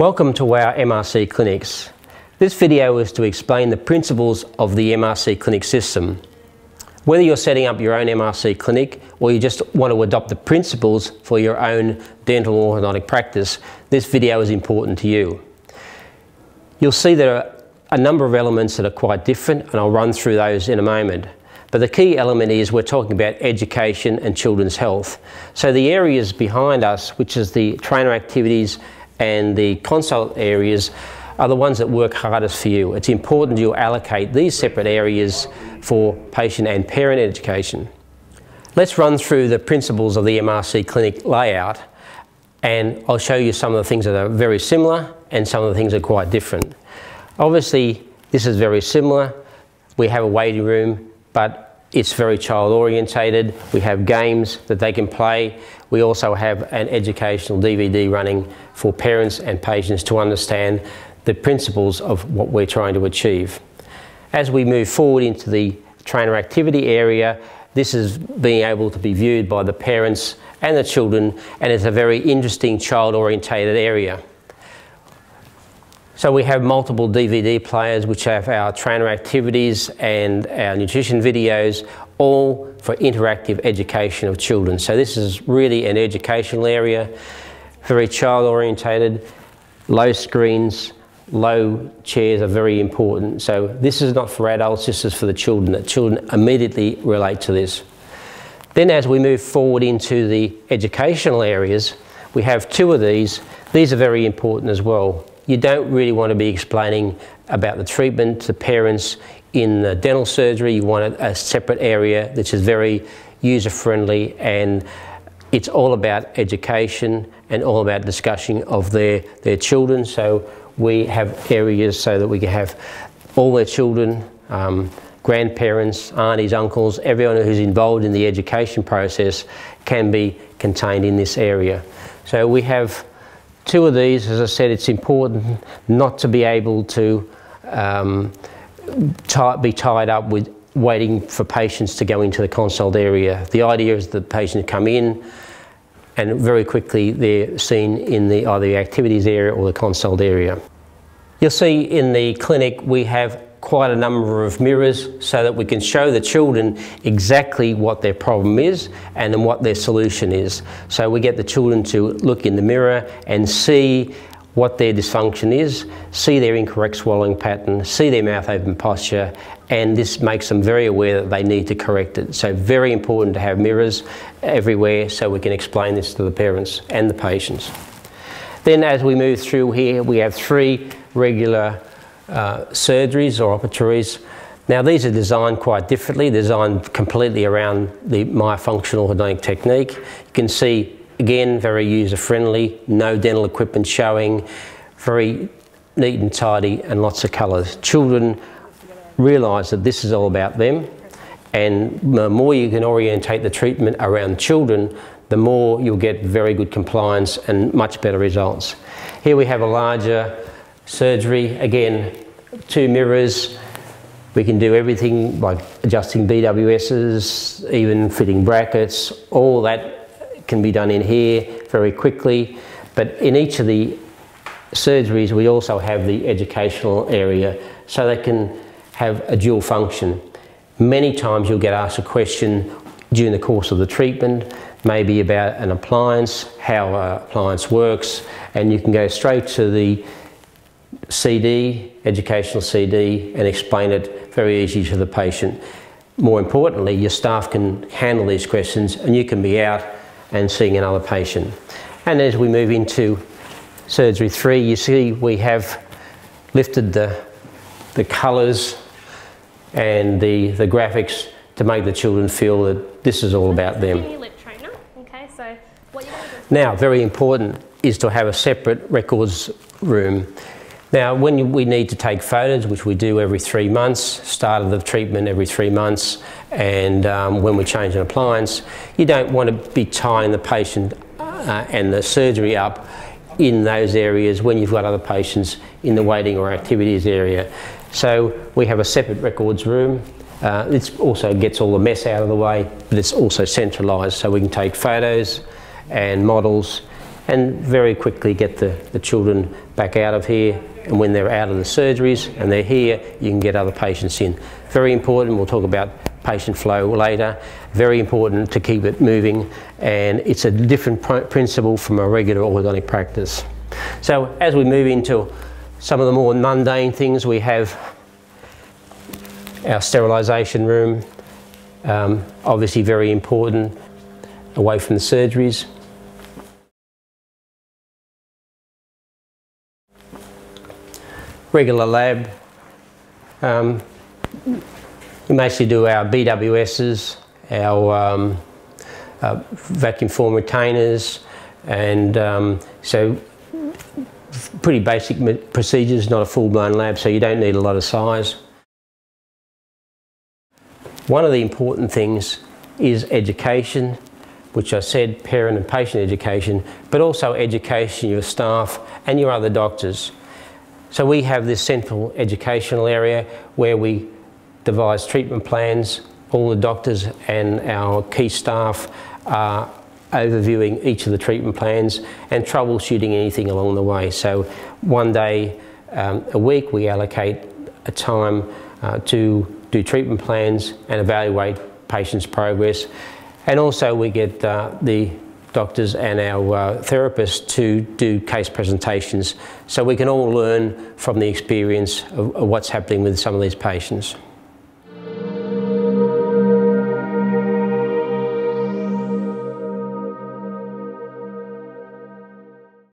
Welcome to our MRC clinics. This video is to explain the principles of the MRC clinic system. Whether you're setting up your own MRC clinic or you just want to adopt the principles for your own dental orthodontic practice, this video is important to you. You'll see there are a number of elements that are quite different and I'll run through those in a moment. But the key element is we're talking about education and children's health. So the areas behind us, which is the trainer activities and the consult areas are the ones that work hardest for you. It's important you allocate these separate areas for patient and parent education. Let's run through the principles of the MRC clinic layout and I'll show you some of the things that are very similar and some of the things that are quite different. Obviously this is very similar. We have a waiting room but it's very child orientated. We have games that they can play. We also have an educational DVD running for parents and patients to understand the principles of what we're trying to achieve. As we move forward into the trainer activity area, this is being able to be viewed by the parents and the children and it's a very interesting child orientated area. So we have multiple DVD players which have our trainer activities and our nutrition videos all for interactive education of children. So this is really an educational area, very child orientated, low screens, low chairs are very important. So this is not for adults, this is for the children. The children immediately relate to this. Then as we move forward into the educational areas, we have two of these. These are very important as well you don't really want to be explaining about the treatment to parents in the dental surgery. You want a, a separate area which is very user friendly and it's all about education and all about discussion of their, their children. So we have areas so that we can have all their children, um, grandparents, aunties, uncles, everyone who's involved in the education process can be contained in this area. So we have two of these, as I said, it's important not to be able to um, be tied up with waiting for patients to go into the consult area. The idea is that patients come in and very quickly they're seen in the, either the activities area or the consult area. You'll see in the clinic we have quite a number of mirrors so that we can show the children exactly what their problem is and then what their solution is. So we get the children to look in the mirror and see what their dysfunction is, see their incorrect swallowing pattern, see their mouth open posture, and this makes them very aware that they need to correct it. So very important to have mirrors everywhere so we can explain this to the parents and the patients. Then as we move through here, we have three regular uh, surgeries or operatories. Now these are designed quite differently, designed completely around the myofunctional orthodontic technique. You can see again very user friendly, no dental equipment showing, very neat and tidy and lots of colours. Children realise that this is all about them and the more you can orientate the treatment around children, the more you'll get very good compliance and much better results. Here we have a larger surgery, again, two mirrors. We can do everything like adjusting BWSs, even fitting brackets, all that can be done in here very quickly. But in each of the surgeries, we also have the educational area so they can have a dual function. Many times you'll get asked a question during the course of the treatment, maybe about an appliance, how an appliance works, and you can go straight to the CD, educational CD, and explain it very easy to the patient. More importantly, your staff can handle these questions and you can be out and seeing another patient. And as we move into surgery three, you see we have lifted the, the colours and the, the graphics to make the children feel that this is all about them. Now, very important is to have a separate records room now, when we need to take photos, which we do every three months, start of the treatment every three months, and um, when we change an appliance, you don't want to be tying the patient uh, and the surgery up in those areas when you've got other patients in the waiting or activities area. So we have a separate records room. Uh, it also gets all the mess out of the way, but it's also centralised so we can take photos and models and very quickly get the, the children back out of here. And when they're out of the surgeries and they're here, you can get other patients in. Very important, we'll talk about patient flow later. Very important to keep it moving and it's a different pr principle from a regular orthodontic practice. So as we move into some of the more mundane things, we have our sterilisation room, um, obviously very important, away from the surgeries. Regular lab. Um, we mostly do our BWSs, our um, uh, vacuum form retainers, and um, so pretty basic procedures, not a full-blown lab, so you don't need a lot of size. One of the important things is education, which I said parent and patient education, but also education your staff and your other doctors. So we have this central educational area where we devise treatment plans. All the doctors and our key staff are overviewing each of the treatment plans and troubleshooting anything along the way. So one day um, a week we allocate a time uh, to do treatment plans and evaluate patients' progress. And also we get uh, the doctors and our uh, therapists to do case presentations so we can all learn from the experience of, of what's happening with some of these patients.